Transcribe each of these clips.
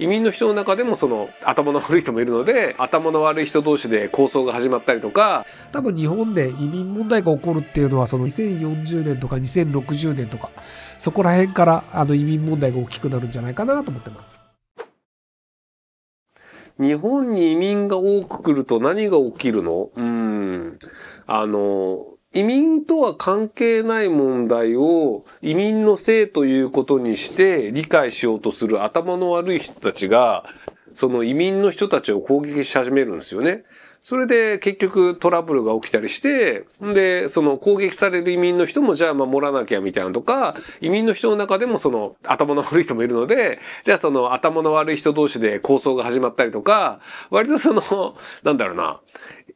移民の人の中でもその頭の悪い人もいるので頭の悪い人同士で抗争が始まったりとか多分日本で移民問題が起こるっていうのはその2040年とか2060年とかそこら辺からあの移民問題が大きくなるんじゃないかなと思ってます。日本に移民が多く来ると何が起きるの？うん。あの、移民とは関係ない問題を移民のせいということにして理解しようとする頭の悪い人たちが、その移民の人たちを攻撃し始めるんですよね。それで結局トラブルが起きたりして、で、その攻撃される移民の人もじゃあ守らなきゃみたいなとか、移民の人の中でもその頭の悪い人もいるので、じゃあその頭の悪い人同士で抗争が始まったりとか、割とその、なんだろうな、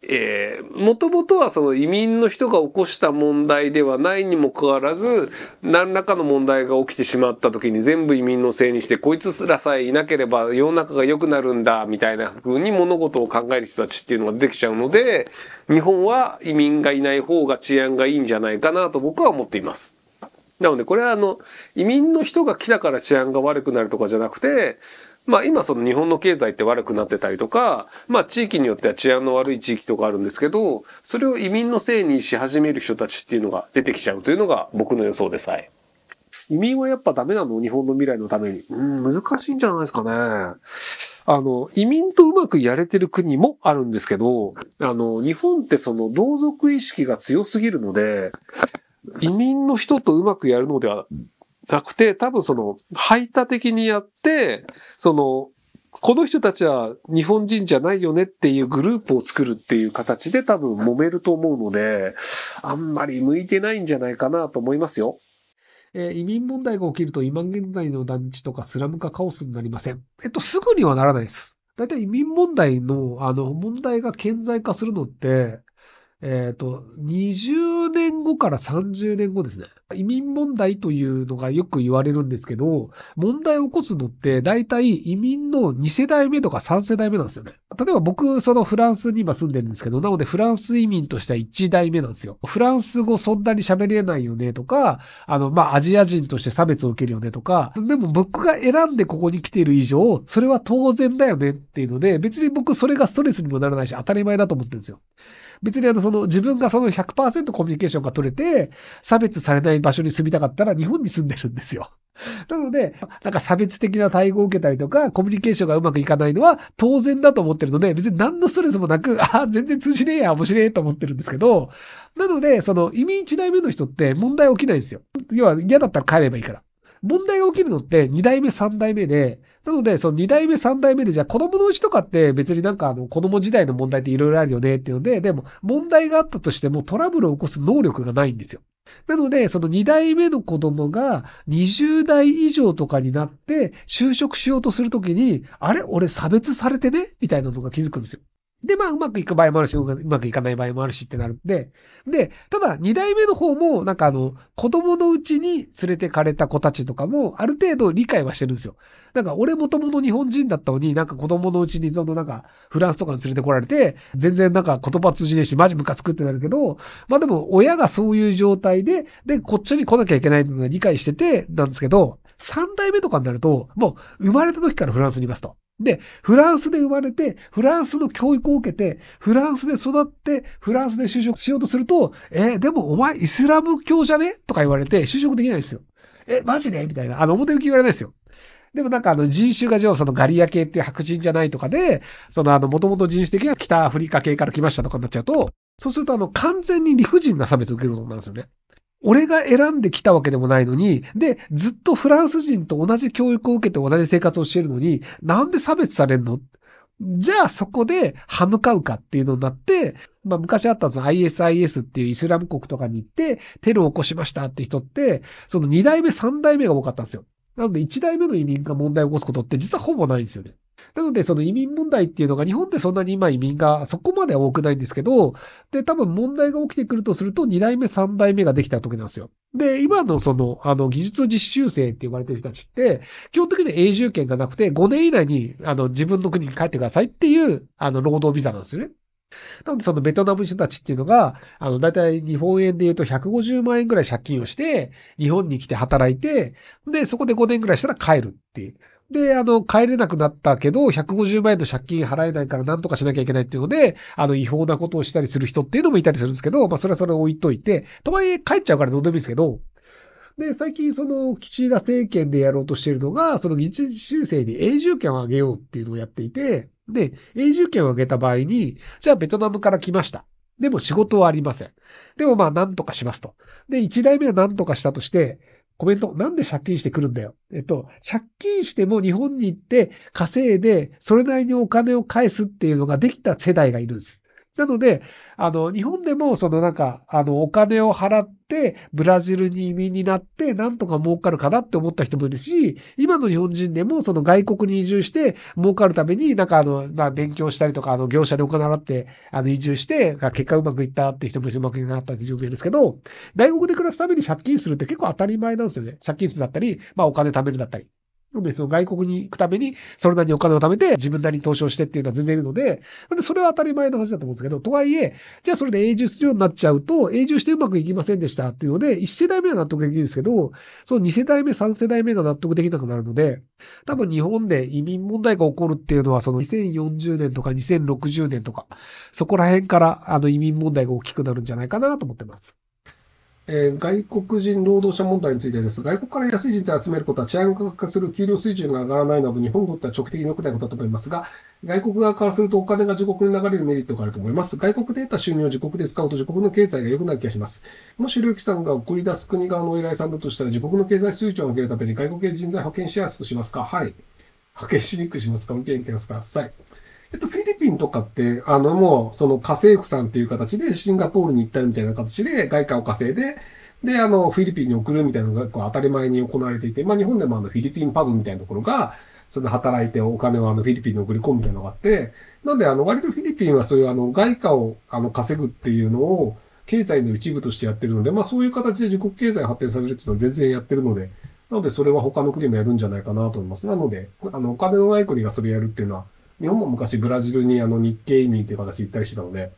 えー、もともとはその移民の人が起こした問題ではないにもかかわらず、何らかの問題が起きてしまった時に全部移民のせいにして、こいつらさえいなければ世の中が良くなるんだ、みたいな風に物事を考える人たちっていうのができちゃうので、日本は移民がいない方が治安がいいんじゃないかなと僕は思っています。なのでこれはあの、移民の人が来たから治安が悪くなるとかじゃなくて、まあ今その日本の経済って悪くなってたりとか、まあ地域によっては治安の悪い地域とかあるんですけど、それを移民のせいにし始める人たちっていうのが出てきちゃうというのが僕の予想です。はい。移民はやっぱダメなの？日本の未来のために。うん、難しいんじゃないですかね。あの、移民とうまくやれてる国もあるんですけど、あの、日本ってその同族意識が強すぎるので、移民の人とうまくやるのではなくて、多分その、排他的にやって、その、この人たちは日本人じゃないよねっていうグループを作るっていう形で多分揉めると思うので、あんまり向いてないんじゃないかなと思いますよ。えー移民問題が起きると今現在の団地とかスラム化カオスになりません。えっと、すぐにはならないです。だいたい移民問題の、あの、問題が顕在化するのって、えっと、20年後から30年後ですね。移民問題というのがよく言われるんですけど、問題を起こすのって大体移民の2世代目とか3世代目なんですよね。例えば僕、そのフランスに今住んでるんですけど、なのでフランス移民としては1代目なんですよ。フランス語そんなに喋れないよねとか、あの、まあ、アジア人として差別を受けるよねとか、でも僕が選んでここに来ている以上、それは当然だよねっていうので、別に僕それがストレスにもならないし当たり前だと思ってるんですよ。別にあの、その自分がその100%コミュニケーションが取れて、差別されない場所に住みたかったら日本に住んでるんですよ。なので、なんか差別的な対応を受けたりとか、コミュニケーションがうまくいかないのは当然だと思ってるので、別に何のストレスもなく、ああ、全然通じねえや、面白いと思ってるんですけど、なので、その移民1代目の人って問題起きないんですよ。要は嫌だったら帰ればいいから。問題が起きるのって2代目3代目で、なので、その2代目3代目でじゃあ子供のうちとかって別になんかあの子供時代の問題っていろいろあるよねっていうので、でも問題があったとしてもトラブルを起こす能力がないんですよ。なので、その2代目の子供が20代以上とかになって就職しようとするときに、あれ？俺差別されてね？みたいなのが気づくんですよ。で、まあ、うまくいく場合もあるし、うまくいかない場合もあるしってなるんで、で、ただ、二代目の方も、なんかあの、子供のうちに連れてかれた子たちとかも、ある程度理解はしてるんですよ。なんか、俺もともと日本人だったのに、なんか子供のうちに、そのなんか、フランスとかに連れてこられて、全然なんか言葉通じねえし、マジムカつくってなるけど、まあでも、親がそういう状態で、で、こっちに来なきゃいけないのが理解してて、なんですけど、三代目とかになると、もう、生まれた時からフランスにいますと。で、フランスで生まれて、フランスの教育を受けて、フランスで育って、フランスで就職しようとすると、えーでもお前イスラム教じゃね？とか言われて就職できないですよ。え、マジで？みたいな。あの、表向き言われないですよ。でもなんかあの人種がじゃあそのガリア系っていう白人じゃないとかで、そのあの元々人種的には北アフリカ系から来ましたとかになっちゃうと、そうするとあの完全に理不尽な差別を受けることになるんですよね。俺が選んできたわけでもないのに、で、ずっとフランス人と同じ教育を受けて同じ生活をしているのに、なんで差別されんの？じゃあそこで歯向かうかっていうのになって、まあ昔あったその ISIS っていうイスラム国とかに行ってテロを起こしましたって人って、その2代目3代目が多かったんですよ。なので1代目の移民が問題を起こすことって実はほぼないんですよね。なので、その移民問題っていうのが日本ってそんなに今移民がそこまで多くないんですけど、で、多分問題が起きてくるとすると2代目3代目ができた時なんですよ。で、今のその、あの、技術実習生って呼ばれてる人たちって、基本的に永住権がなくて5年以内に、あの、自分の国に帰ってくださいっていう、あの、労働ビザなんですよね。なので、そのベトナム人たちっていうのが、あの、だいたい日本円で言うと150万円ぐらい借金をして、日本に来て働いて、で、そこで5年ぐらいしたら帰るっていう。で、あの、帰れなくなったけど、150万円の借金払えないから何とかしなきゃいけないっていうので、あの、違法なことをしたりする人っていうのもいたりするんですけど、まあ、それはそれ置いといて、とはいえ帰っちゃうからどうでもいいですけど、で、最近その、岸田政権でやろうとしているのが、その日修正に永住権をあげようっていうのをやっていて、で、永住権をあげた場合に、じゃあベトナムから来ました。でも仕事はありません。でもまあ何とかしますと。で、一代目は何とかしたとして、コメント、なんで借金してくるんだよ。えっと、借金しても日本に行って稼いで、それなりにお金を返すっていうのができた世代がいるんです。なので、あの、日本でも、そのなんか、あの、お金を払って、ブラジルに移民になって、なんとか儲かるかなって思った人もいるし、今の日本人でも、その外国に移住して、儲かるために、なんかあの、まあ、勉強したりとか、あの、業者にお金払って、あの、移住して、結果うまくいったって人もいるし、うまくいかなかったって人もいるんですけど、外国で暮らすために借金するって結構当たり前なんですよね。借金するだったり、まあ、お金貯めるだったり。その外国に行くために、それなりにお金を貯めて、自分なりに投資をしてっていうのは全然いるので、でそれは当たり前の話だと思うんですけど、とはいえ、じゃあそれで永住するようになっちゃうと、永住してうまくいきませんでしたっていうので、1世代目は納得できるんですけど、その2世代目、3世代目が納得できなくなるので、多分日本で移民問題が起こるっていうのは、その2040年とか2060年とか、そこら辺からあの移民問題が大きくなるんじゃないかなと思ってます。えー、外国人労働者問題についてです。外国から安い人材を集めることは治安が価格化する給料水準が上がらないなど日本にとっては直的に良くないことだと思いますが、外国側からするとお金が自国に流れるメリットがあると思います？外国で得た収入を自国で使うと自国の経済が良くなる気がします。もし領域さんが送り出す国側の依頼さんだとしたら自国の経済水準を上げるために外国へ人材派遣しやすくしますか？はい。派遣しにくくしますか？ご意見ください。えっと、フィリピンとかって、あの、もう、その家政婦さんっていう形でシンガポールに行ったりみたいな形で外貨を稼いで、で、あの、フィリピンに送るみたいなのがこう当たり前に行われていて、まあ日本でもあのフィリピンパブみたいなところが、その働いてお金をあのフィリピンに送り込むみたいなのがあって、なんであの割とフィリピンはそういうあの外貨をあの稼ぐっていうのを経済の一部としてやってるので、まあそういう形で自国経済発展させるっていうのは全然やってるので、なのでそれは他の国もやるんじゃないかなと思います。なので、あのお金のない国がそれやるっていうのは、日本も昔ブラジルにあの日系移民っていう形で行ったりしてたので、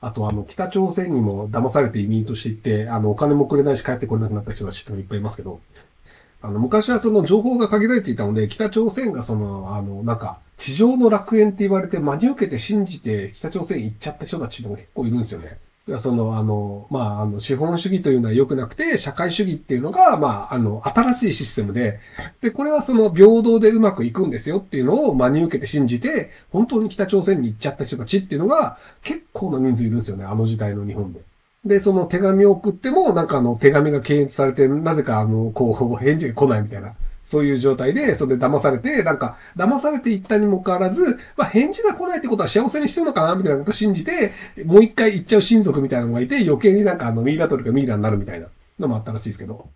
あと、あの、北朝鮮にも騙されて移民として行って、あの、お金もくれないし帰ってこれなくなった人たちっていっぱいいますけど、あの、昔はその情報が限られていたので、北朝鮮がその、あの、なんか、地上の楽園って言われて真に受けて信じて北朝鮮行っちゃった人たちも結構いるんですよね。その、あの、まあ、あの、資本主義というのは良くなくて、社会主義っていうのが、まあ、あの、新しいシステムで、で、これはその平等でうまくいくんですよっていうのを真に受けて信じて、本当に北朝鮮に行っちゃった人たちっていうのが、結構な人数いるんですよね、あの時代の日本で。で、その手紙を送っても、なんかあの、手紙が検閲されて、なぜかあの、こう、返事が来ないみたいな。そういう状態で、それで騙されて、なんか、騙されていったにもかかわらず、まあ、返事が来ないってことは幸せにしてるのかなみたいなことを信じて、もう一回行っちゃう親族みたいなのがいて、余計になんかあの、ミイラ取りかミイラになるみたいなのもあったらしいですけど。